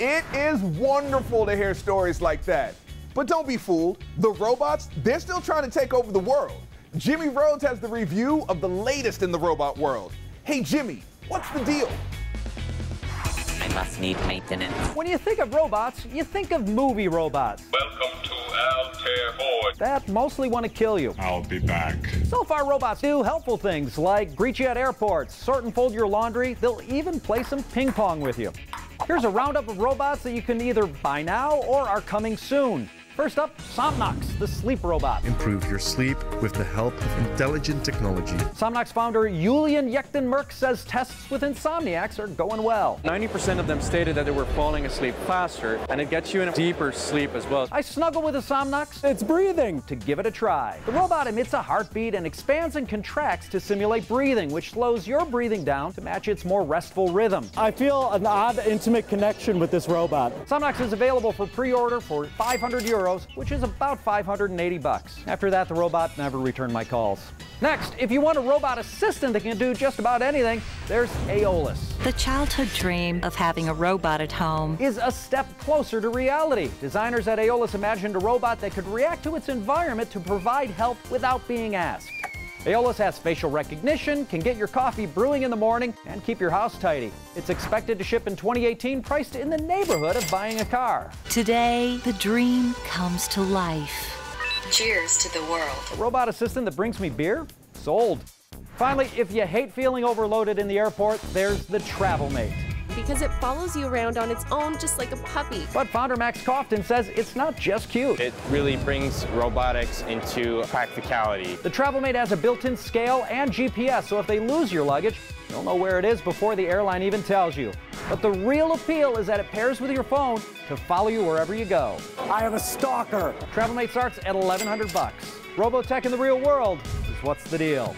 It is wonderful to hear stories like that. But don't be fooled. The robots, they're still trying to take over the world. Jimmy Rhoades has the review of the latest in the robot world. Hey, Jimmy, what's the deal? I must need maintenance. When you think of robots, you think of movie robots. Welcome to Altair Four. That mostly want to kill you. I'll be back. So far, robots do helpful things like greet you at airports, sort and fold your laundry. They'll even play some ping pong with you. Here's a roundup of robots that you can either buy now or are coming soon. First up, Somnox, the sleep robot. Improve your sleep with the help of intelligent technology. Somnox founder Julian Jagtenberg says tests with insomniacs are going well. 90% of them stated that they were falling asleep faster, and it gets you in a deeper sleep as well. I snuggle with a Somnox. It's breathing. To give it a try. The robot emits a heartbeat and expands and contracts to simulate breathing, which slows your breathing down to match its more restful rhythm. I feel an odd, intimate connection with this robot. Somnox is available for pre-order for 500 euros which is about 580 bucks. After that, the robot never returned my calls. Next, if you want a robot assistant that can do just about anything, there's Aeolus. The childhood dream of having a robot at home is a step closer to reality. Designers at Aeolus imagined a robot that could react to its environment to provide help without being asked. Aeolus has facial recognition, can get your coffee brewing in the morning, and keep your house tidy. It's expected to ship in 2018, priced in the neighborhood of buying a car. Today, the dream comes to life. Cheers to the world. A robot assistant that brings me beer? Sold. Finally, if you hate feeling overloaded in the airport, there's the Travel Mate because it follows you around on its own just like a puppy. But founder Max Cofton says it's not just cute. It really brings robotics into practicality. The TravelMate has a built-in scale and GPS, so if they lose your luggage, you'll know where it is before the airline even tells you. But the real appeal is that it pairs with your phone to follow you wherever you go. I am a stalker. TravelMate starts at 1100 bucks. Robotech in the real world is what's the deal.